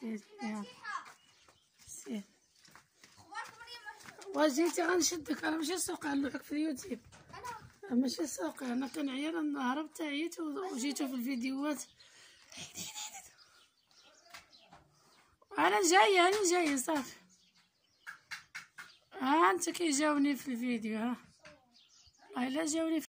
سير يلا سير غنشدك أنا ماشي سوق نلوحك في اليوتيوب ماشي سوق أنا كنعيا أنا هربت عييت وجيتو في الفيديوهات أنا جاية أنا جاية صافي ها انت كيجاوني في الفيديو ها الا جاوني